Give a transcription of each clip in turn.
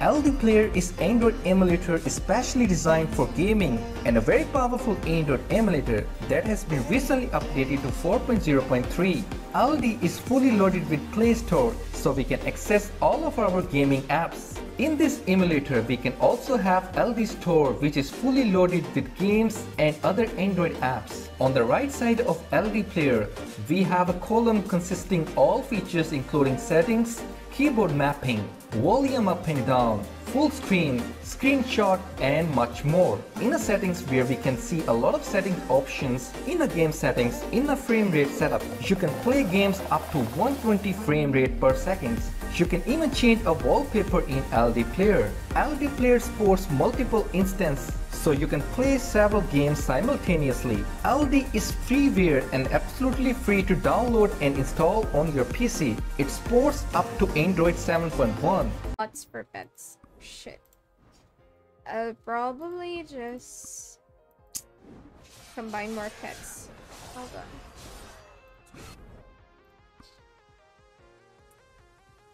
LD Player is Android emulator especially designed for gaming and a very powerful Android emulator that has been recently updated to 4.0.3. LD is fully loaded with Play Store so we can access all of our gaming apps. In this emulator, we can also have LD Store which is fully loaded with games and other Android apps. On the right side of LD Player, we have a column consisting all features including settings, keyboard mapping, volume up and down, full screen, screenshot and much more. In the settings where we can see a lot of setting options in the game settings in the frame rate setup. You can play games up to 120 frame rate per second. You can even change a wallpaper in LD Player. LD Player supports multiple instances so you can play several games simultaneously. LD is freeware and absolutely free to download and install on your PC. It supports up to Android 7.1. Lots for pets. Shit. I'll probably just combine more pets. Hold on.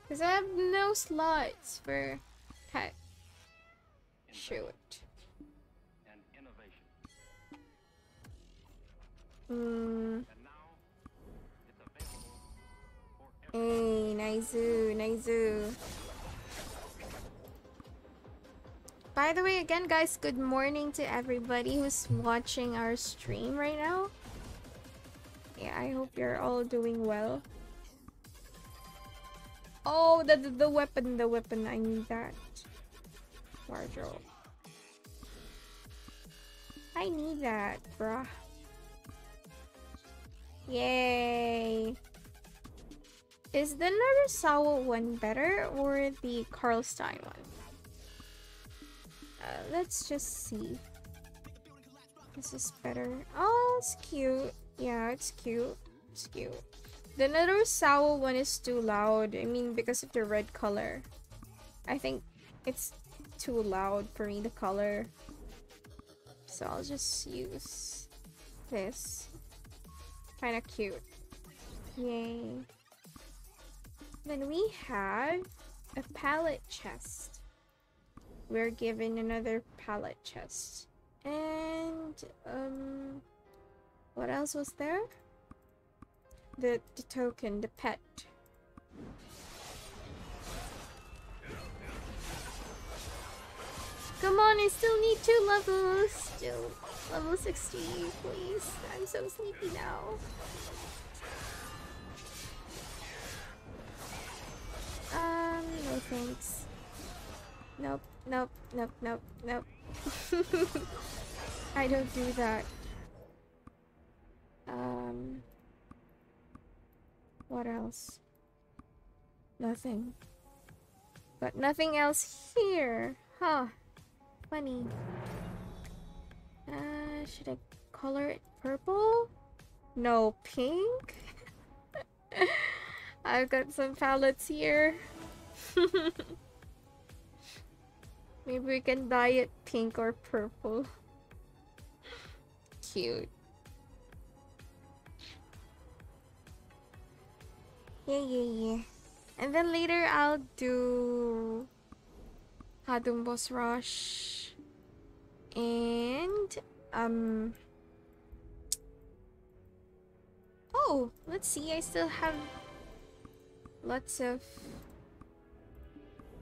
Because I have no slots for pet. Shoot. Hmm. Hey, Naizu, Naizu. By the way, again, guys, good morning to everybody who's watching our stream right now. Yeah, I hope you're all doing well. Oh, the, the, the weapon, the weapon, I need that. Wardrobe. I need that, bruh. Yay! Is the Narasawa one better or the Karlstein one? Uh, let's just see. This is better. Oh, it's cute. Yeah, it's cute. It's cute. The Narasawa one is too loud. I mean, because of the red color. I think it's too loud for me, the color. So I'll just use this. Kinda cute. Yay. Then we have a palette chest. We're given another palette chest. And, um, what else was there? The, the token, the pet. Come on, I still need two levels. Still level 60, please. I'm so sleepy now. Um, no thanks. Nope, nope, nope, nope, nope. I don't do that. Um, what else? Nothing. But nothing else here. Huh. Funny. Should I color it purple? No, pink? I've got some palettes here. Maybe we can dye it pink or purple. Cute. Yeah, yeah, yeah. And then later I'll do Hadum Boss Rush. And um Oh, let's see. I still have lots of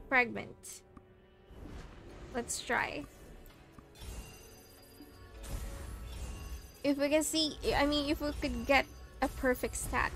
fragments. Let's try. If we can see, I mean, if we could get a perfect stat.